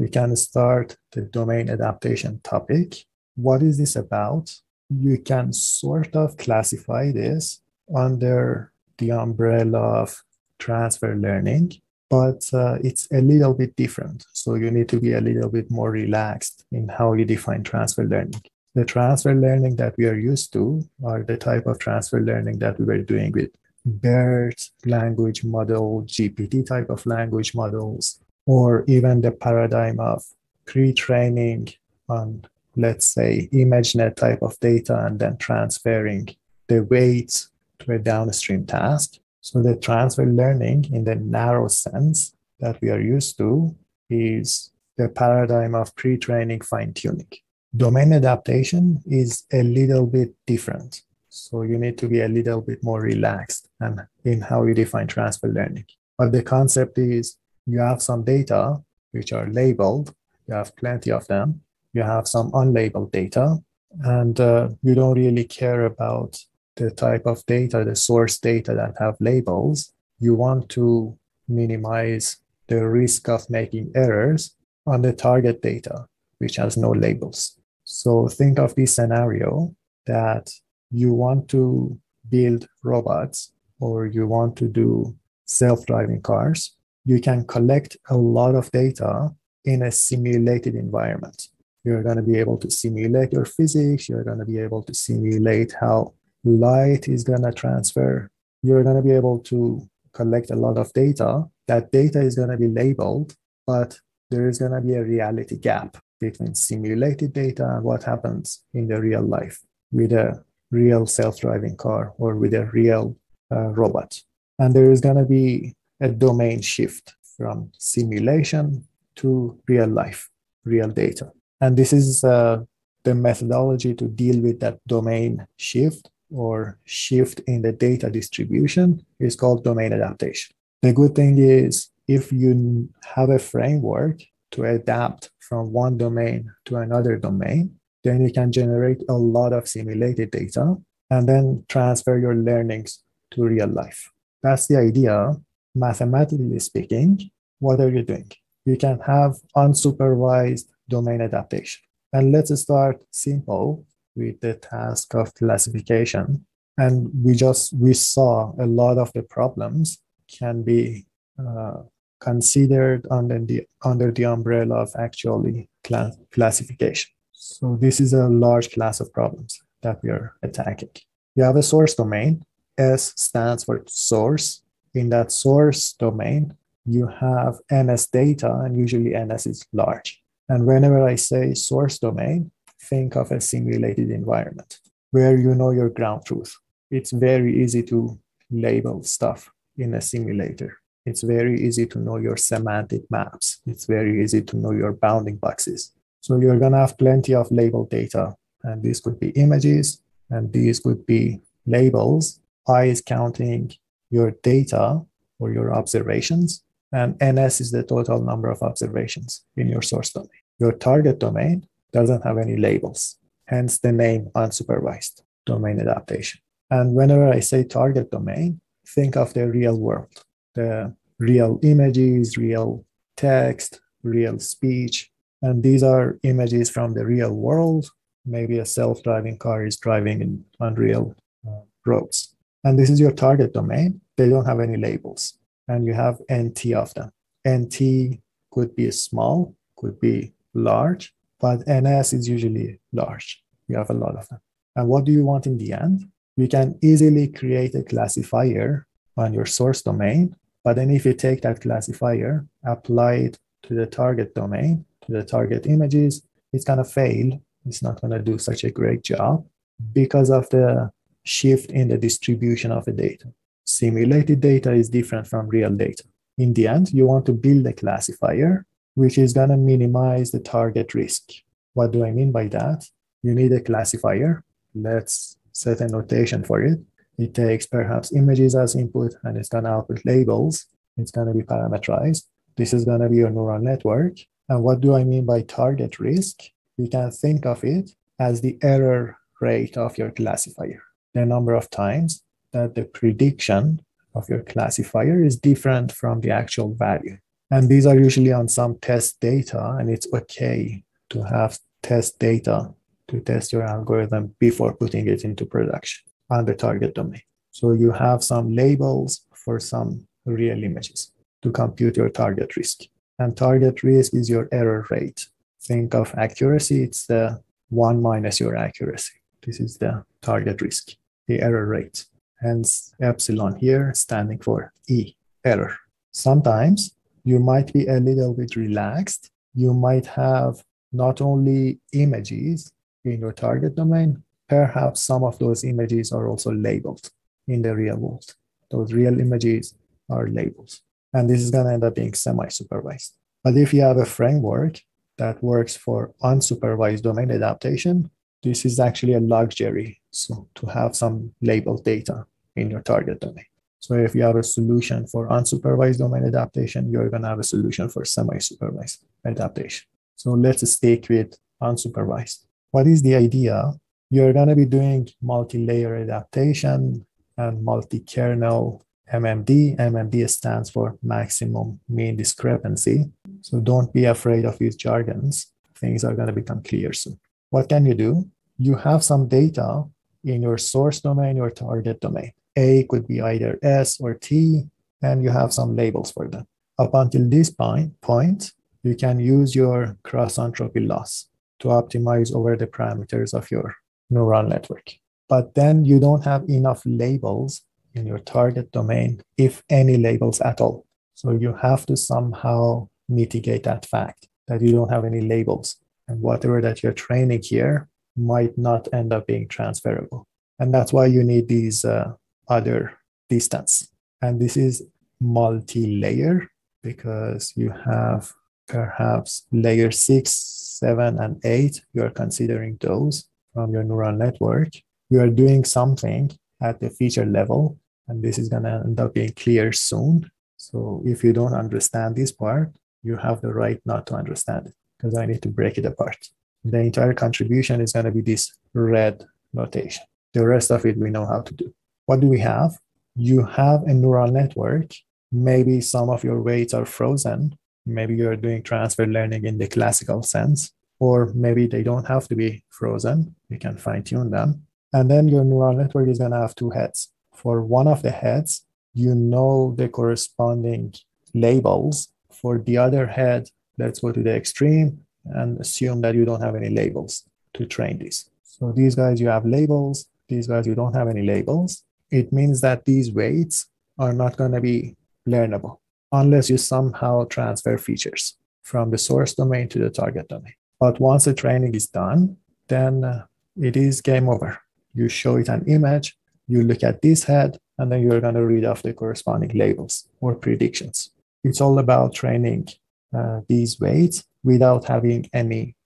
we can start the domain adaptation topic. What is this about? You can sort of classify this under the umbrella of transfer learning, but uh, it's a little bit different. So you need to be a little bit more relaxed in how you define transfer learning. The transfer learning that we are used to are the type of transfer learning that we were doing with BERT language model, GPT type of language models, or even the paradigm of pre-training on, let's say, ImageNet type of data and then transferring the weights to a downstream task. So the transfer learning in the narrow sense that we are used to is the paradigm of pre-training fine-tuning. Domain adaptation is a little bit different. So you need to be a little bit more relaxed and in how you define transfer learning. But the concept is you have some data which are labeled, you have plenty of them, you have some unlabeled data, and uh, you don't really care about the type of data, the source data that have labels. You want to minimize the risk of making errors on the target data, which has no labels. So think of this scenario that you want to build robots or you want to do self-driving cars, you can collect a lot of data in a simulated environment. You're going to be able to simulate your physics. You're going to be able to simulate how light is going to transfer. You're going to be able to collect a lot of data. That data is going to be labeled, but there is going to be a reality gap between simulated data and what happens in the real life with a real self-driving car or with a real uh, robot. And there is going to be a domain shift from simulation to real life, real data. And this is uh, the methodology to deal with that domain shift or shift in the data distribution is called domain adaptation. The good thing is if you have a framework to adapt from one domain to another domain, then you can generate a lot of simulated data and then transfer your learnings to real life. That's the idea. Mathematically speaking, what are you doing? You can have unsupervised domain adaptation. And let's start simple with the task of classification. And we just we saw a lot of the problems can be uh, considered under the under the umbrella of actually class, classification. So this is a large class of problems that we are attacking. You have a source domain. S stands for source. In that source domain, you have NS data, and usually NS is large. And whenever I say source domain, think of a simulated environment where you know your ground truth. It's very easy to label stuff in a simulator. It's very easy to know your semantic maps. It's very easy to know your bounding boxes. So you're going to have plenty of label data. And these could be images, and these could be labels. I is counting your data or your observations, and NS is the total number of observations in your source domain. Your target domain doesn't have any labels, hence the name unsupervised domain adaptation. And whenever I say target domain, think of the real world, the real images, real text, real speech, and these are images from the real world. Maybe a self driving car is driving in, unreal uh, roads. And this is your target domain. They don't have any labels. And you have NT of them. NT could be small, could be large, but NS is usually large. You have a lot of them. And what do you want in the end? You can easily create a classifier on your source domain. But then if you take that classifier, apply it to the target domain, to the target images, it's going to fail. It's not going to do such a great job because of the shift in the distribution of the data. Simulated data is different from real data. In the end, you want to build a classifier which is going to minimize the target risk. What do I mean by that? You need a classifier. Let's set a notation for it. It takes perhaps images as input and it's going to output labels. It's going to be parameterized. This is going to be your neural network. And what do I mean by target risk? You can think of it as the error rate of your classifier, the number of times that the prediction of your classifier is different from the actual value. And these are usually on some test data, and it's okay to have test data to test your algorithm before putting it into production on the target domain. So you have some labels for some real images to compute your target risk. And target risk is your error rate. Think of accuracy, it's the one minus your accuracy. This is the target risk, the error rate. Hence, epsilon here standing for E, error. Sometimes you might be a little bit relaxed. You might have not only images in your target domain, perhaps some of those images are also labeled in the real world. Those real images are labels. And this is going to end up being semi supervised. But if you have a framework that works for unsupervised domain adaptation, this is actually a luxury. So to have some labeled data in your target domain. So if you have a solution for unsupervised domain adaptation, you're going to have a solution for semi-supervised adaptation. So let's stick with unsupervised. What is the idea? You're going to be doing multi-layer adaptation and multi-kernel MMD. MMD stands for maximum mean discrepancy. So don't be afraid of these jargons. Things are going to become clear soon. What can you do? You have some data in your source domain, your target domain. A could be either S or T, and you have some labels for them. Up until this point, point you can use your cross entropy loss to optimize over the parameters of your neural network. But then you don't have enough labels in your target domain, if any labels at all. So you have to somehow mitigate that fact that you don't have any labels. And whatever that you're training here might not end up being transferable. And that's why you need these uh, other distance. And this is multi-layer because you have perhaps layer six, seven, and eight. You are considering those from your neural network. You are doing something at the feature level, and this is going to end up being clear soon. So if you don't understand this part, you have the right not to understand it because I need to break it apart. The entire contribution is going to be this red notation. The rest of it we know how to do. What do we have? You have a neural network. Maybe some of your weights are frozen. Maybe you're doing transfer learning in the classical sense, or maybe they don't have to be frozen. You can fine tune them. And then your neural network is going to have two heads. For one of the heads, you know the corresponding labels. For the other head, let's go to the extreme and assume that you don't have any labels to train this. So these guys, you have labels. These guys, you don't have any labels it means that these weights are not going to be learnable unless you somehow transfer features from the source domain to the target domain. But once the training is done, then uh, it is game over. You show it an image, you look at this head, and then you're going to read off the corresponding labels or predictions. It's all about training uh, these weights without having any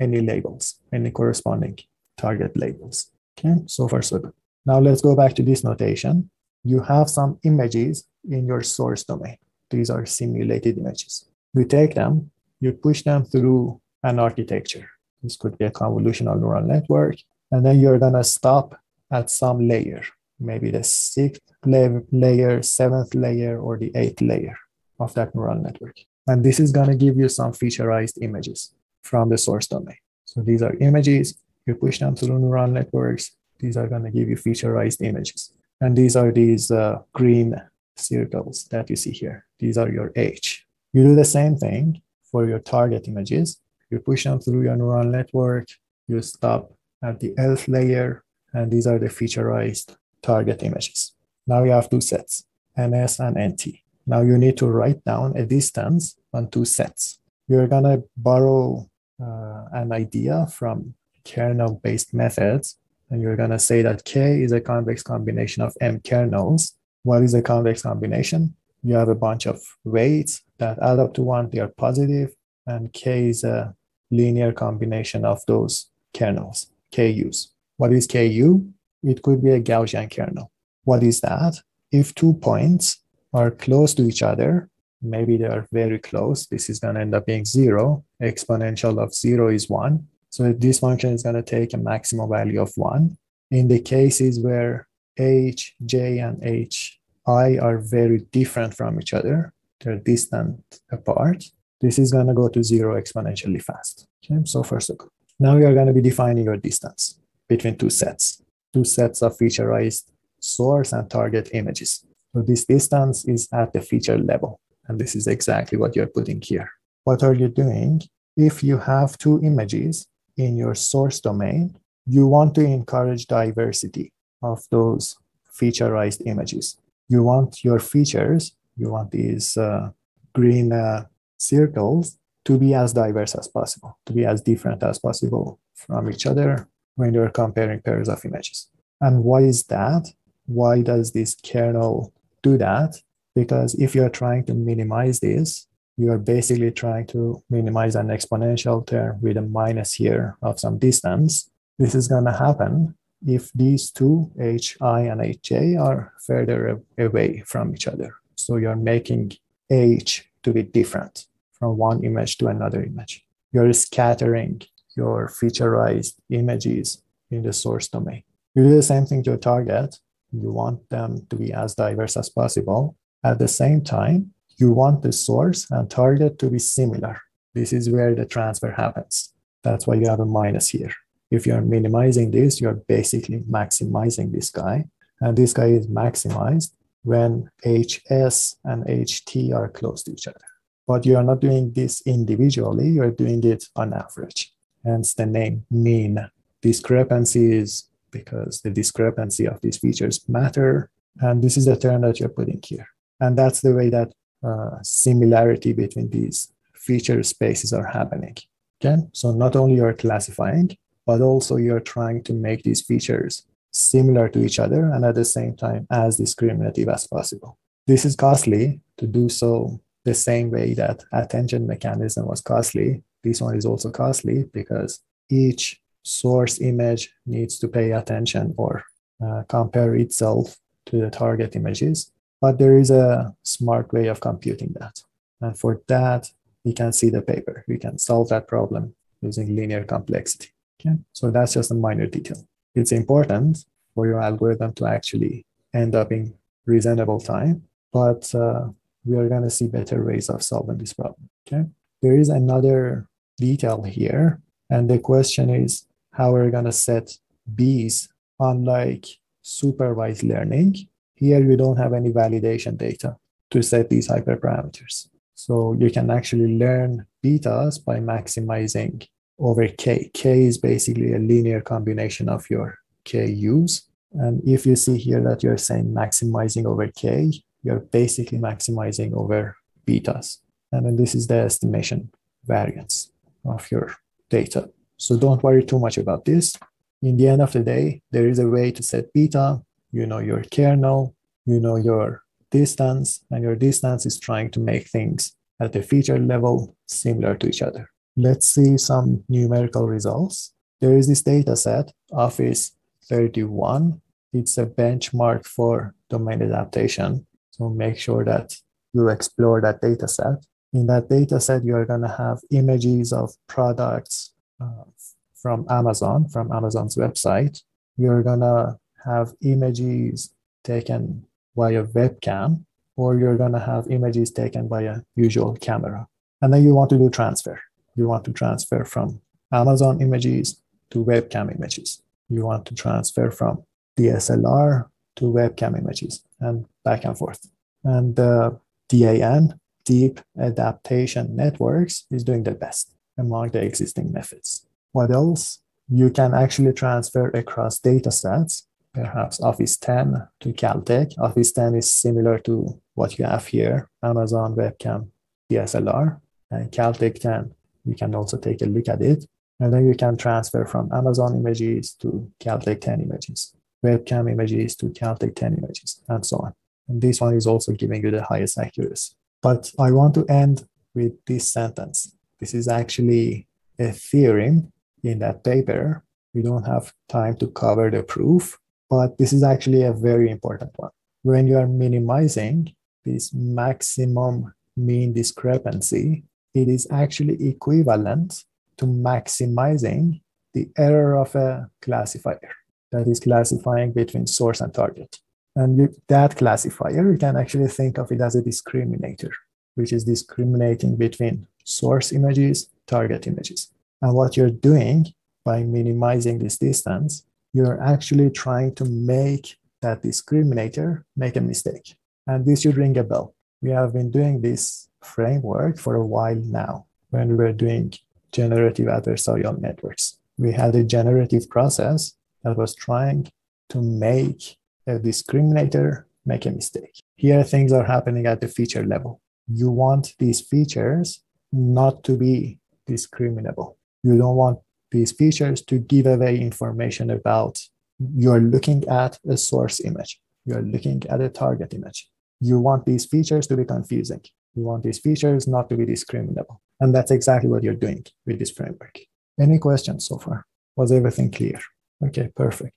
any labels, any corresponding target labels. Okay, so far so good. Now let's go back to this notation. You have some images in your source domain. These are simulated images. You take them, you push them through an architecture. This could be a convolutional neural network. And then you're going to stop at some layer, maybe the sixth layer, seventh layer, or the eighth layer of that neural network. And this is going to give you some featureized images from the source domain. So these are images. You push them through neural networks. These are going to give you featureized images. And these are these uh, green circles that you see here. These are your H. You do the same thing for your target images. You push them through your neural network. You stop at the L layer, and these are the featureized target images. Now you have two sets, NS and NT. Now you need to write down a distance on two sets. You're going to borrow uh, an idea from kernel-based methods and you're going to say that K is a convex combination of M kernels. What is a convex combination? You have a bunch of weights that add up to one, they are positive, and K is a linear combination of those kernels, KUs. What is KU? It could be a Gaussian kernel. What is that? If two points are close to each other, maybe they are very close, this is going to end up being zero. Exponential of zero is one. So this function is going to take a maximum value of 1. In the cases where h, j, and h, i are very different from each other, they're distant apart, this is going to go to zero exponentially fast. Okay, so first of all, now you are going to be defining your distance between two sets, two sets of featureized source and target images. So this distance is at the feature level. And this is exactly what you're putting here. What are you doing? If you have two images in your source domain, you want to encourage diversity of those featureized images. You want your features, you want these uh, green uh, circles to be as diverse as possible, to be as different as possible from each other when you're comparing pairs of images. And why is that? Why does this kernel do that? Because if you're trying to minimize this, you're basically trying to minimize an exponential term with a minus here of some distance. This is going to happen if these two, hi and hj, are further away from each other. So you're making h to be different from one image to another image. You're scattering your featureized images in the source domain. You do the same thing to a target. You want them to be as diverse as possible. At the same time, you want the source and target to be similar. This is where the transfer happens. That's why you have a minus here. If you're minimizing this, you're basically maximizing this guy. And this guy is maximized when HS and HT are close to each other. But you are not doing this individually, you're doing it on average. Hence the name mean. Discrepancy is because the discrepancy of these features matter. And this is the term that you're putting here. And that's the way that uh, similarity between these feature spaces are happening. Okay, so not only you're classifying, but also you're trying to make these features similar to each other and at the same time as discriminative as possible. This is costly to do so the same way that attention mechanism was costly. This one is also costly because each source image needs to pay attention or uh, compare itself to the target images. But there is a smart way of computing that. And for that, we can see the paper. We can solve that problem using linear complexity. Okay? So that's just a minor detail. It's important for your algorithm to actually end up in reasonable time, but uh, we are going to see better ways of solving this problem. Okay. There is another detail here, and the question is how we're going to set B's unlike supervised learning. Here you don't have any validation data to set these hyperparameters. So you can actually learn betas by maximizing over k. k is basically a linear combination of your ku's. And if you see here that you're saying maximizing over k, you're basically maximizing over betas. And then this is the estimation variance of your data. So don't worry too much about this. In the end of the day, there is a way to set beta. You know your kernel, you know your distance, and your distance is trying to make things at the feature level similar to each other. Let's see some numerical results. There is this data set, Office 31. It's a benchmark for domain adaptation. So make sure that you explore that data set. In that data set, you're going to have images of products uh, from Amazon, from Amazon's website. You're to have images taken by a webcam, or you're to have images taken by a usual camera. And then you want to do transfer. You want to transfer from Amazon images to webcam images. You want to transfer from DSLR to webcam images and back and forth. And uh, DAN, Deep Adaptation Networks, is doing the best among the existing methods. What else? You can actually transfer across data sets, perhaps Office 10 to Caltech. Office 10 is similar to what you have here, Amazon Webcam DSLR, and Caltech 10. You can also take a look at it. And then you can transfer from Amazon images to Caltech 10 images webcam images to Caltech 10 images, and so on. And this one is also giving you the highest accuracy. But I want to end with this sentence. This is actually a theorem in that paper. We don't have time to cover the proof, but this is actually a very important one. When you are minimizing this maximum mean discrepancy, it is actually equivalent to maximizing the error of a classifier that is classifying between source and target. And you, that classifier, you can actually think of it as a discriminator. which is discriminating between source images, target images. And what you're doing by minimizing this distance, you're actually trying to make that discriminator make a mistake. And this should ring a bell. We have been doing this framework for a while now when we were doing generative adversarial networks. We had a generative process that was trying to make a discriminator make a mistake. Here, things are happening at the feature level. You want these features not to be discriminable. You don't want these features to give away information about you're looking at a source image, you're looking at a target image. You want these features to be confusing. You want these features not to be discriminable. And that's exactly what you're doing with this framework. Any questions so far? Was everything clear? Okay, perfect.